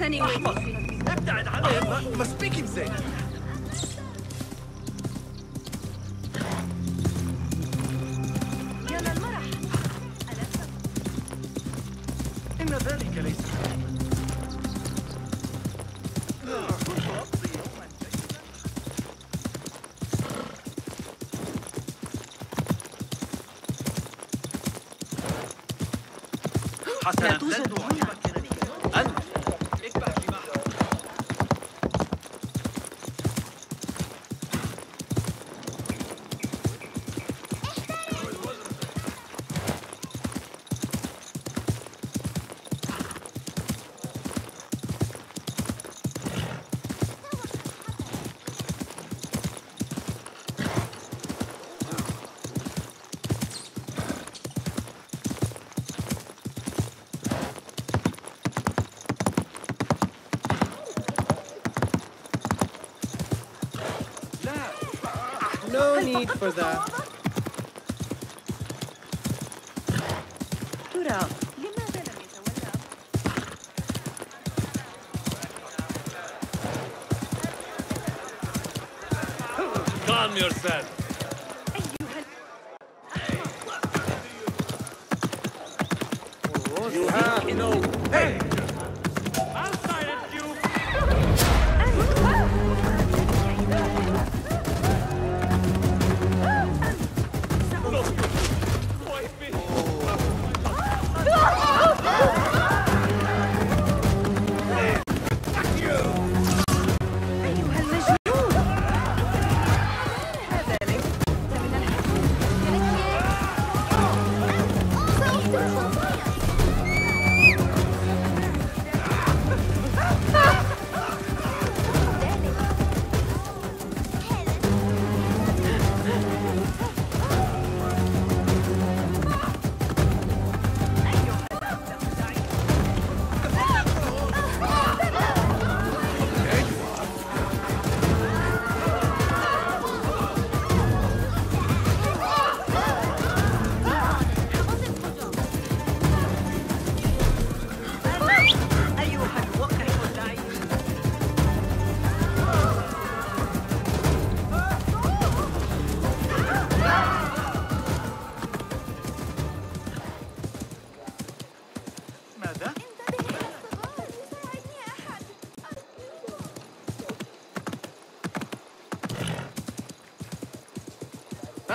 وين أبتعد عنه ما سبيكينج زين يا للمرح إن ذلك ليس حسنا لا توجد هنا. No need for that. Calm yourself.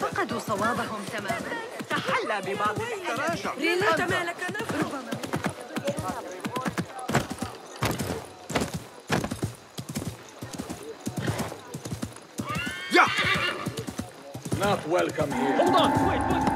فقدوا صوابهم تماما. تحلى ببعض تراجع ريلة مالك ربما. Not welcome here. Hold on. Wait wait.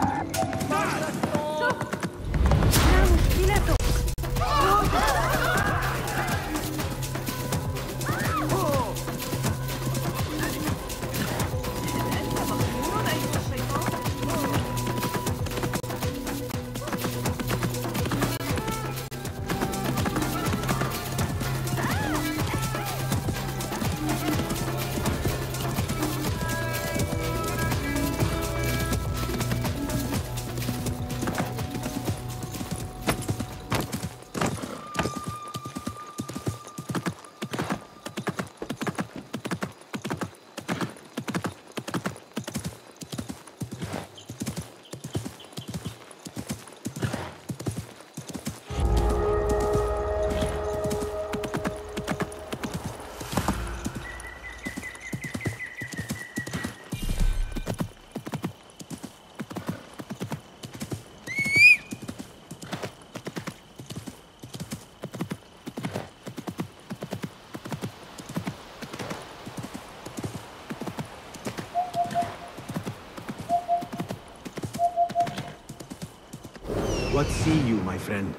What see you, my friend?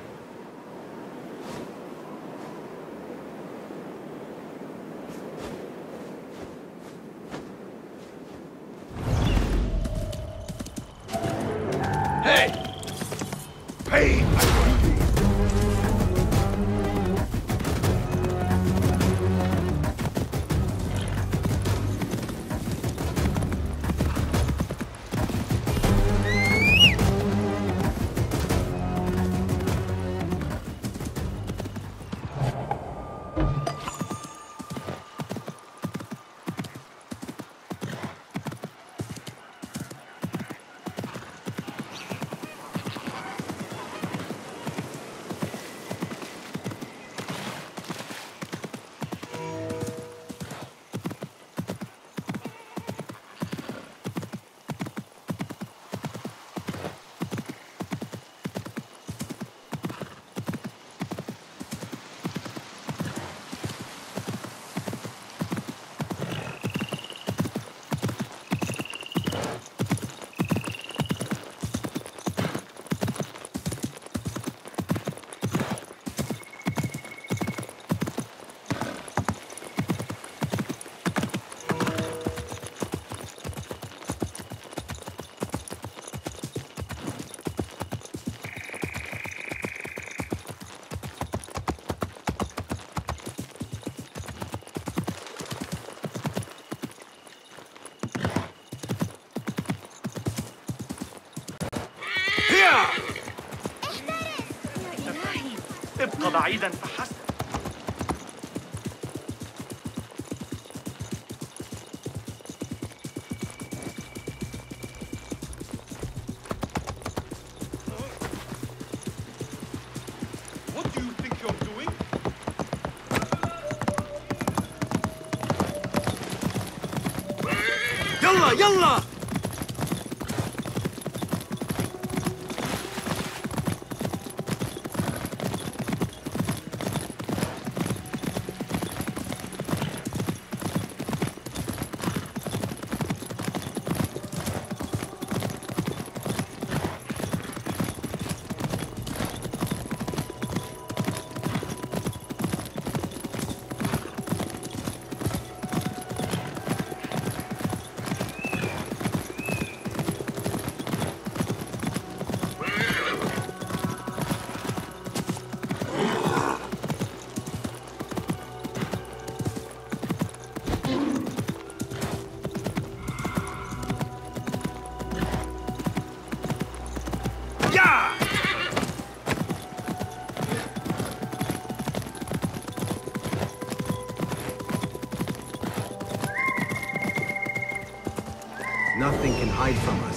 Hey! بعيدا فحسب. يلا Nothing can hide from us.